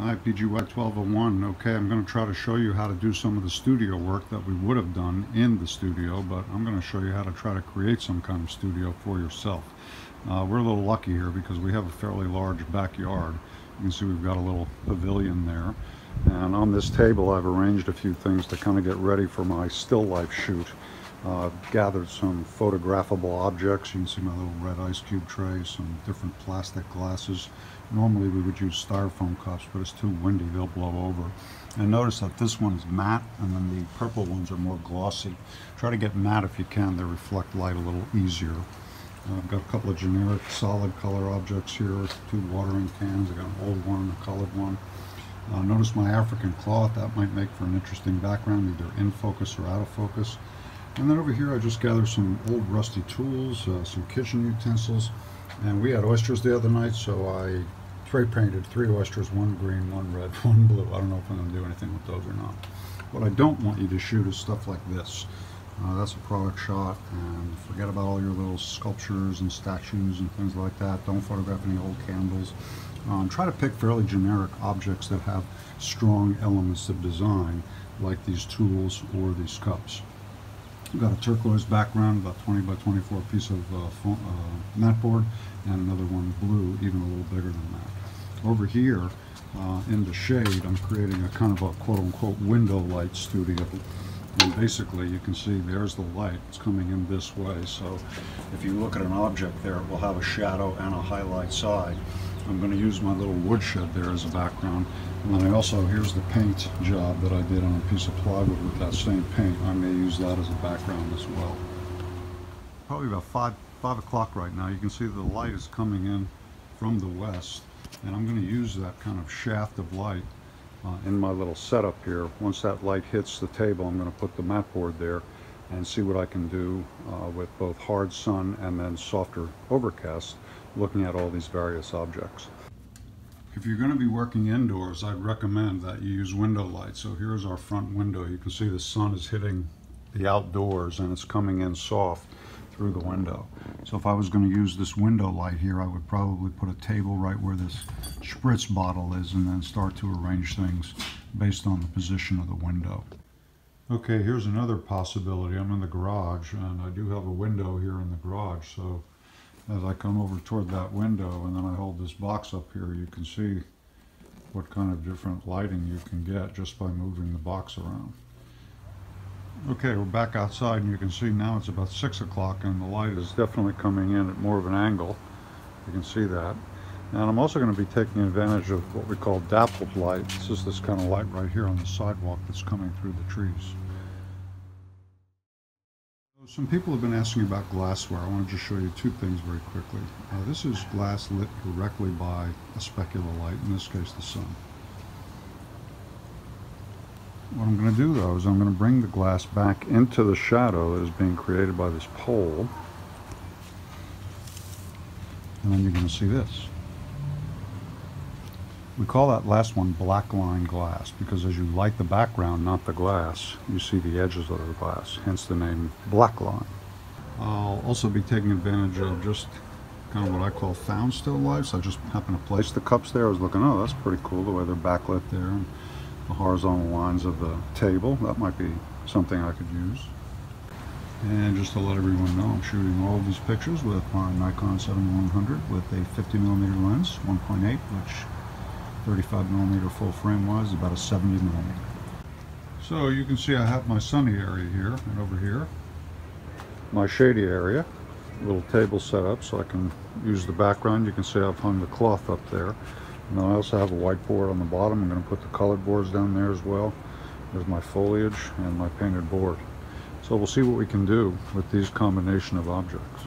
Hi, PGY1201. Okay, I'm going to try to show you how to do some of the studio work that we would have done in the studio, but I'm going to show you how to try to create some kind of studio for yourself. Uh, we're a little lucky here because we have a fairly large backyard. You can see we've got a little pavilion there. And on this table I've arranged a few things to kind of get ready for my still life shoot. Uh, gathered some photographable objects. You can see my little red ice cube tray, some different plastic glasses. Normally we would use styrofoam cups, but it's too windy, they'll blow over. And notice that this one is matte, and then the purple ones are more glossy. Try to get matte if you can, they reflect light a little easier. Uh, I've got a couple of generic solid color objects here, two watering cans, I got an old one and a colored one. Uh, notice my African cloth, that might make for an interesting background, either in focus or out of focus. And then over here I just gathered some old rusty tools, uh, some kitchen utensils, and we had oysters the other night, so I spray painted three oysters, one green, one red, one blue. I don't know if I'm going to do anything with those or not. What I don't want you to shoot is stuff like this. Uh, that's a product shot, and forget about all your little sculptures and statues and things like that. Don't photograph any old candles. Um, try to pick fairly generic objects that have strong elements of design, like these tools or these cups. Got a turquoise background, about 20 by 24 piece of uh, uh, mat board, and another one blue, even a little bigger than that. Over here, uh, in the shade, I'm creating a kind of a quote-unquote window light studio. And basically, you can see there's the light. It's coming in this way. So if you look at an object there, it will have a shadow and a highlight side. I'm going to use my little woodshed there as a background. And then I also, here's the paint job that I did on a piece of plywood with that same paint. I may use that as a background as well. Probably about 5, five o'clock right now. You can see the light is coming in from the west. And I'm going to use that kind of shaft of light uh, in my little setup here. Once that light hits the table, I'm going to put the mat board there and see what I can do uh, with both hard sun and then softer overcast looking at all these various objects. If you're going to be working indoors, I'd recommend that you use window light. So here's our front window. You can see the sun is hitting the outdoors and it's coming in soft through the window. So if I was going to use this window light here, I would probably put a table right where this spritz bottle is and then start to arrange things based on the position of the window. Okay, here's another possibility. I'm in the garage and I do have a window here in the garage. So as I come over toward that window and then I hold this box up here, you can see what kind of different lighting you can get just by moving the box around. Okay, we're back outside and you can see now it's about 6 o'clock and the light is definitely coming in at more of an angle. You can see that. And I'm also going to be taking advantage of what we call dappled light. This is this kind of light right here on the sidewalk that's coming through the trees. Some people have been asking about glassware. I want to just show you two things very quickly. Uh, this is glass lit directly by a specular light, in this case the sun. What I'm going to do though is I'm going to bring the glass back into the shadow that is being created by this pole. And then you're going to see this. We call that last one black line glass because as you light the background, not the glass, you see the edges of the glass, hence the name black line. I'll also be taking advantage of just kind of what I call found still lights. I just happen to place the cups there. I was looking, oh, that's pretty cool the way they're backlit there and the horizontal lines of the table. That might be something I could use. And just to let everyone know, I'm shooting all of these pictures with my Nikon 7100 with a 50 millimeter lens, 1.8, which 35 millimeter full frame wise, about a 70 millimeter. So you can see I have my sunny area here and over here. My shady area, little table set up so I can use the background. You can see I've hung the cloth up there. And I also have a whiteboard on the bottom. I'm going to put the colored boards down there as well. There's my foliage and my painted board. So we'll see what we can do with these combination of objects.